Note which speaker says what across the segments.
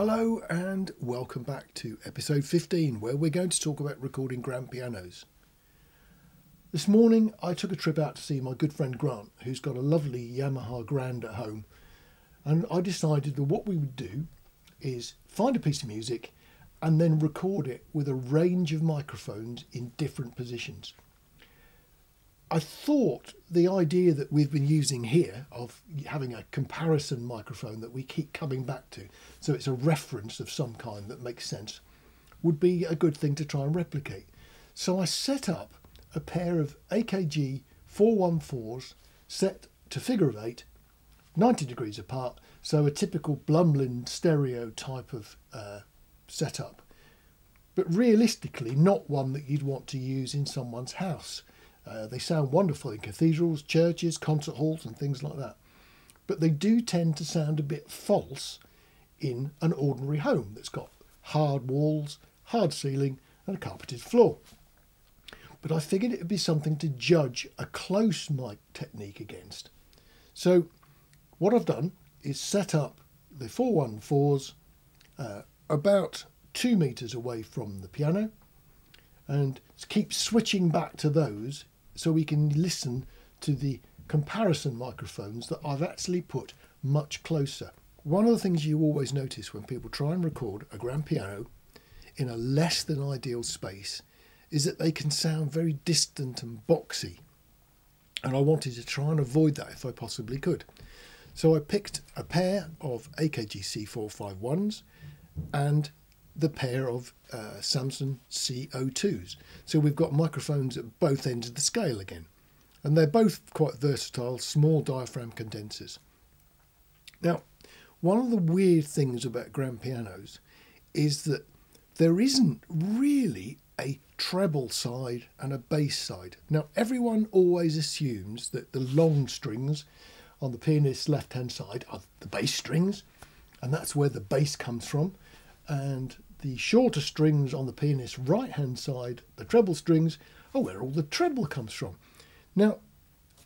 Speaker 1: Hello and welcome back to episode 15, where we're going to talk about recording grand pianos. This morning I took a trip out to see my good friend Grant, who's got a lovely Yamaha Grand at home, and I decided that what we would do is find a piece of music and then record it with a range of microphones in different positions. I thought the idea that we've been using here of having a comparison microphone that we keep coming back to, so it's a reference of some kind that makes sense, would be a good thing to try and replicate. So I set up a pair of AKG 414s set to figure of eight, 90 degrees apart, so a typical Blumlein stereo type of uh, setup, but realistically not one that you'd want to use in someone's house uh, they sound wonderful in cathedrals, churches, concert halls, and things like that. But they do tend to sound a bit false in an ordinary home that's got hard walls, hard ceiling, and a carpeted floor. But I figured it would be something to judge a close mic technique against. So, what I've done is set up the 414s uh, about two meters away from the piano and keep switching back to those so we can listen to the comparison microphones that I've actually put much closer. One of the things you always notice when people try and record a grand piano in a less than ideal space is that they can sound very distant and boxy. And I wanted to try and avoid that if I possibly could. So I picked a pair of AKG C451s and the pair of uh, Samson C02s. So we've got microphones at both ends of the scale again. And they're both quite versatile, small diaphragm condensers. Now, one of the weird things about grand pianos is that there isn't really a treble side and a bass side. Now, everyone always assumes that the long strings on the pianist's left hand side are the bass strings, and that's where the bass comes from and the shorter strings on the pianist's right hand side, the treble strings, are where all the treble comes from. Now,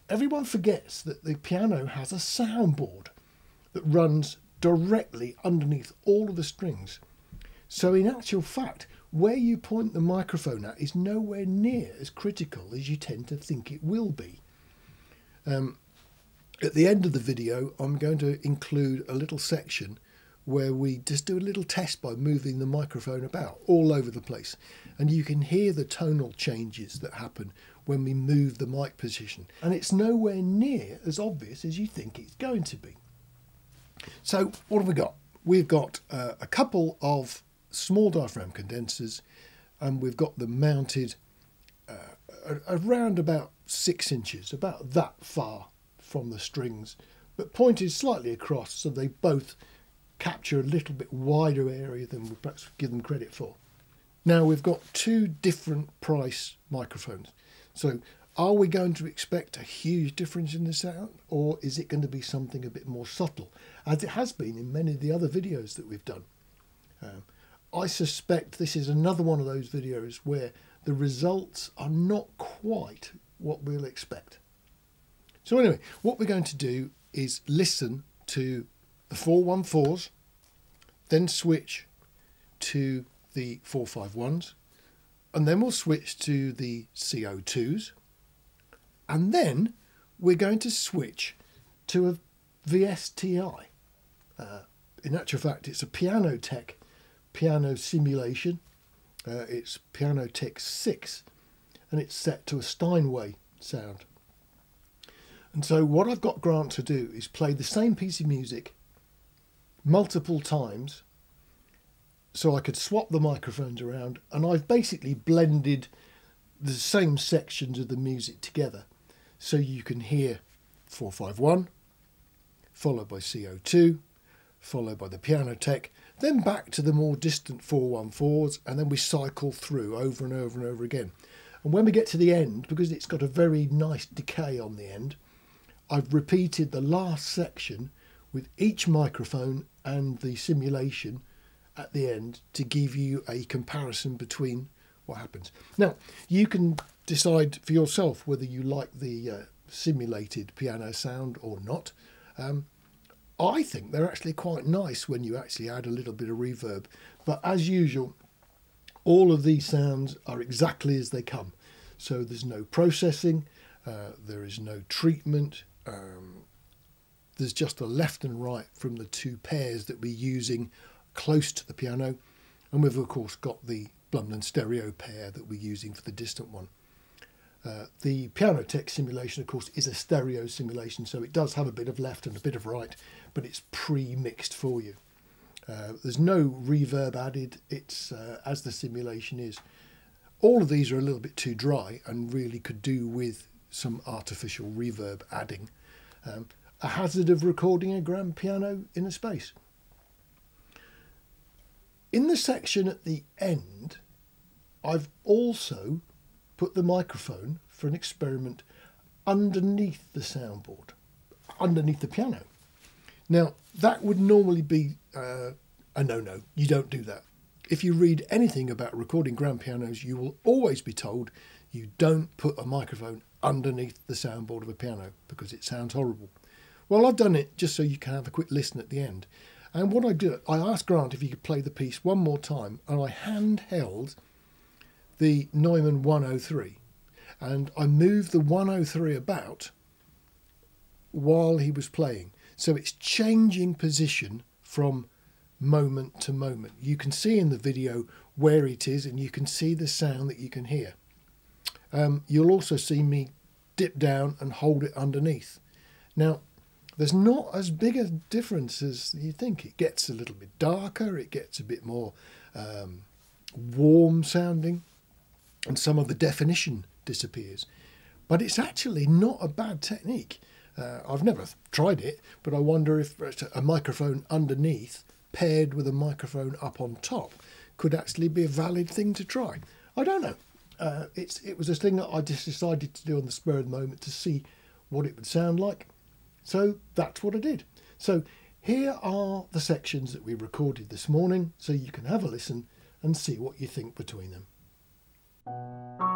Speaker 1: everyone forgets that the piano has a soundboard that runs directly underneath all of the strings. So, in actual fact, where you point the microphone at is nowhere near as critical as you tend to think it will be. Um, at the end of the video, I'm going to include a little section where we just do a little test by moving the microphone about all over the place. And you can hear the tonal changes that happen when we move the mic position. And it's nowhere near as obvious as you think it's going to be. So, what have we got? We've got uh, a couple of small diaphragm condensers, and we've got them mounted uh, around about six inches, about that far from the strings, but pointed slightly across so they both capture a little bit wider area than we perhaps give them credit for. Now we've got two different price microphones. So are we going to expect a huge difference in the sound or is it going to be something a bit more subtle as it has been in many of the other videos that we've done? Um, I suspect this is another one of those videos where the results are not quite what we'll expect. So anyway, what we're going to do is listen to the 414s then switch to the 451s, and then we'll switch to the C02s, and then we're going to switch to a VSTI. Uh, in actual fact, it's a Pianoteq piano simulation. Uh, it's Pianoteq 6, and it's set to a Steinway sound. And so what I've got Grant to do is play the same piece of music multiple times so I could swap the microphones around and I've basically blended the same sections of the music together. So you can hear 451 followed by C02 followed by the Pianoteq then back to the more distant 414s and then we cycle through over and over and over again. And when we get to the end because it's got a very nice decay on the end I've repeated the last section with each microphone and the simulation at the end to give you a comparison between what happens. Now, you can decide for yourself whether you like the uh, simulated piano sound or not. Um, I think they're actually quite nice when you actually add a little bit of reverb. But as usual, all of these sounds are exactly as they come. So there's no processing, uh, there is no treatment. Um, there's just a left and right from the two pairs that we're using close to the piano. And we've, of course, got the Blumlein stereo pair that we're using for the distant one. Uh, the tech simulation, of course, is a stereo simulation, so it does have a bit of left and a bit of right, but it's pre-mixed for you. Uh, there's no reverb added, it's uh, as the simulation is. All of these are a little bit too dry and really could do with some artificial reverb adding. Um, a hazard of recording a grand piano in a space. In the section at the end, I've also put the microphone for an experiment underneath the soundboard, underneath the piano. Now, that would normally be uh, a no no. You don't do that. If you read anything about recording grand pianos, you will always be told you don't put a microphone underneath the soundboard of a piano because it sounds horrible. Well, I've done it just so you can have a quick listen at the end. And what I do, I asked Grant if he could play the piece one more time, and I handheld the Neumann 103 and I moved the 103 about while he was playing. So it's changing position from moment to moment. You can see in the video where it is and you can see the sound that you can hear. Um, you'll also see me dip down and hold it underneath. Now, there's not as big a difference as you think. It gets a little bit darker, it gets a bit more um, warm sounding and some of the definition disappears. But it's actually not a bad technique. Uh, I've never tried it, but I wonder if a microphone underneath paired with a microphone up on top could actually be a valid thing to try. I don't know. Uh, it's it was a thing that I just decided to do on the spur of the moment to see what it would sound like. So that's what I did. So here are the sections that we recorded this morning, so you can have a listen and see what you think between them.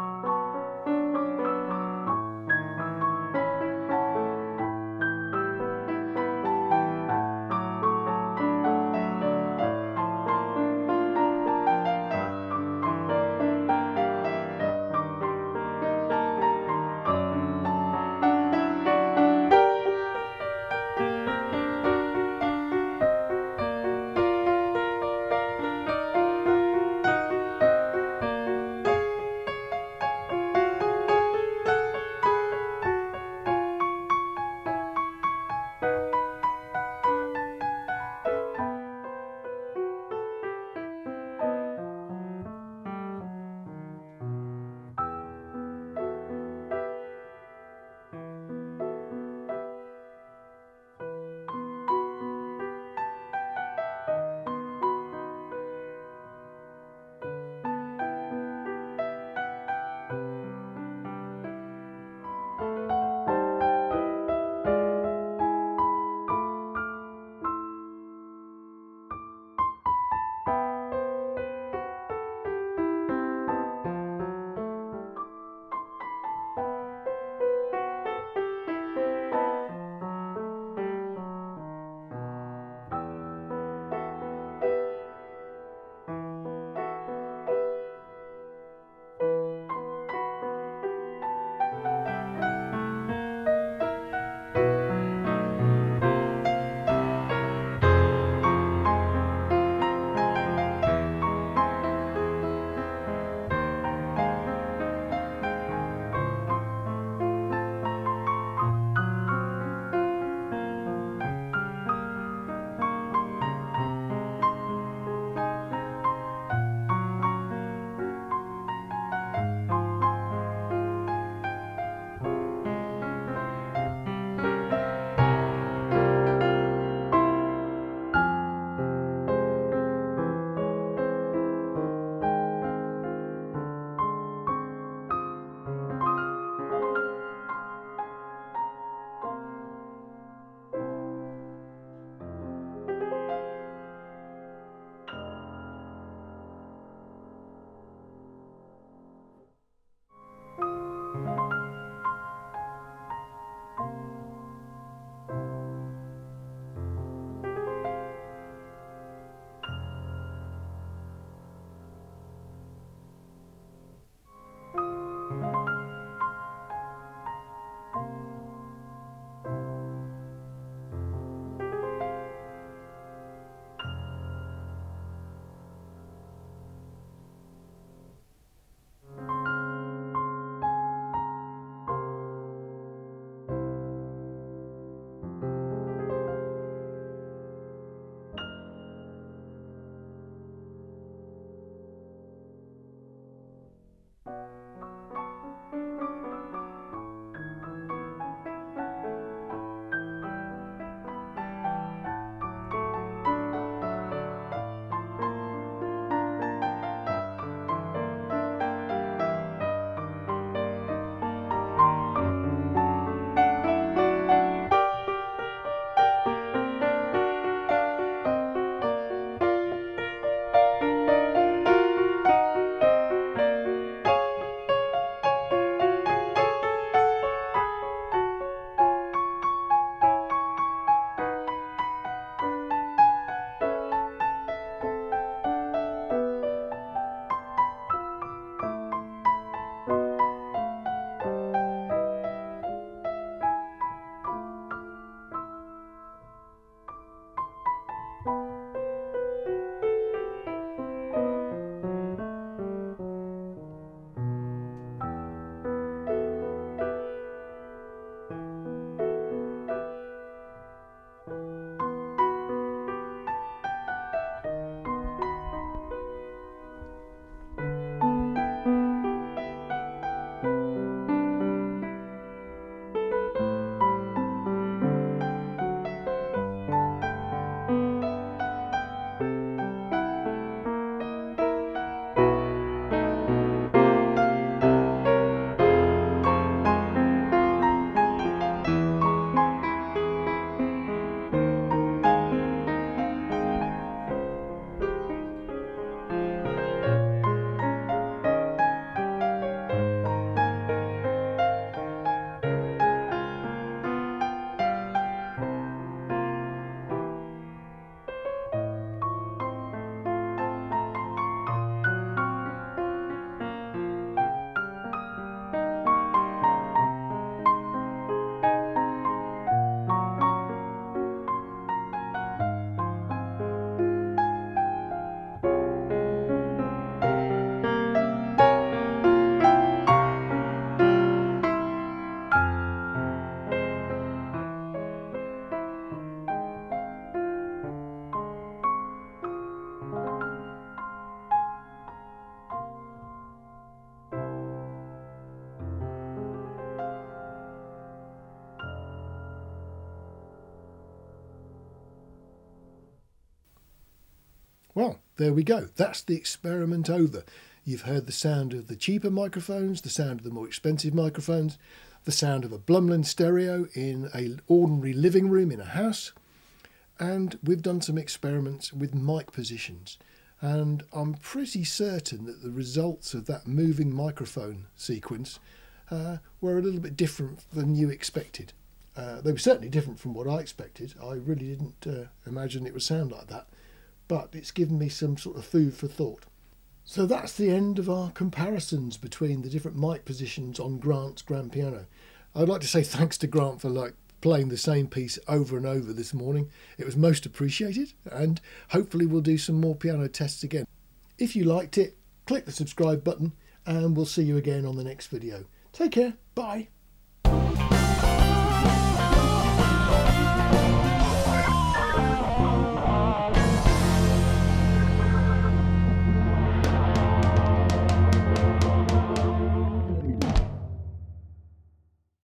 Speaker 1: Well, there we go. That's the experiment over. You've heard the sound of the cheaper microphones, the sound of the more expensive microphones, the sound of a Blumlein stereo in an ordinary living room in a house, and we've done some experiments with mic positions. And I'm pretty certain that the results of that moving microphone sequence uh, were a little bit different than you expected. Uh, they were certainly different from what I expected. I really didn't uh, imagine it would sound like that but it's given me some sort of food for thought. So that's the end of our comparisons between the different mic positions on Grant's grand piano. I'd like to say thanks to Grant for like playing the same piece over and over this morning. It was most appreciated, and hopefully we'll do some more piano tests again. If you liked it, click the subscribe button, and we'll see you again on the next video. Take care. Bye.